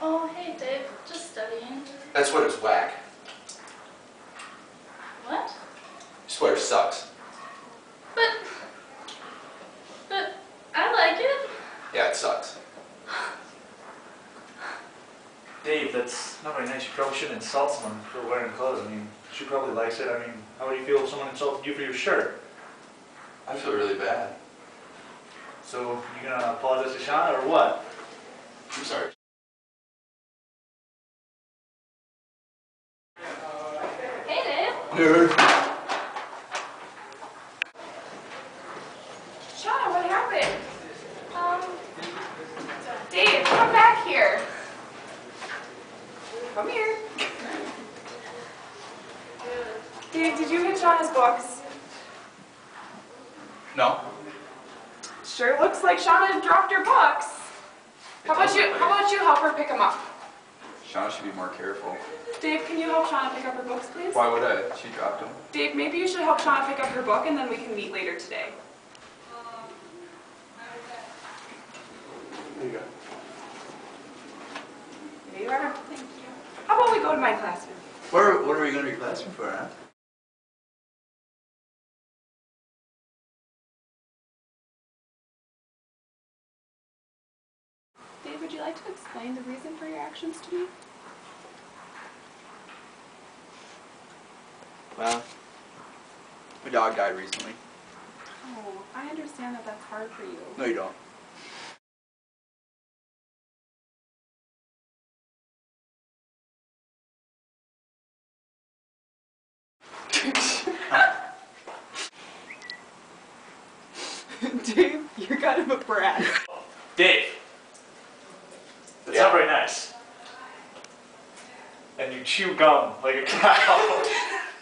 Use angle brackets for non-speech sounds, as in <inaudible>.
Oh, Dave. Just studying. That sweater's whack. What? Your sweater sucks. But. But I like it. Yeah, it sucks. Dave, that's not very nice. You probably shouldn't insult someone for wearing clothes. I mean, she probably likes it. I mean, how would you feel if someone insulted you for your shirt? I feel really bad. So, you gonna apologize to Shauna or what? I'm sorry. Hey, Dave. Nerd. Shauna, what happened? Um, Dave, come back here. Come here. Dave, did you get Shauna's books? No. Sure looks like Shauna dropped her books. How about you, how about you help her pick them up? Shauna should be more careful. Dave, can you help Shauna pick up her books, please? Why would I? She dropped them. Dave, maybe you should help Shauna pick up her book and then we can meet later today. There you go. There you are. Thank you. How about we go to my classroom? Where, what are we going to your classroom for, huh? Would you like to explain the reason for your actions to me? Well, my dog died recently. Oh, I understand that that's hard for you. No, you don't. <laughs> Dave, you're kind of a brat. Very nice. And you chew gum like a cow. <laughs>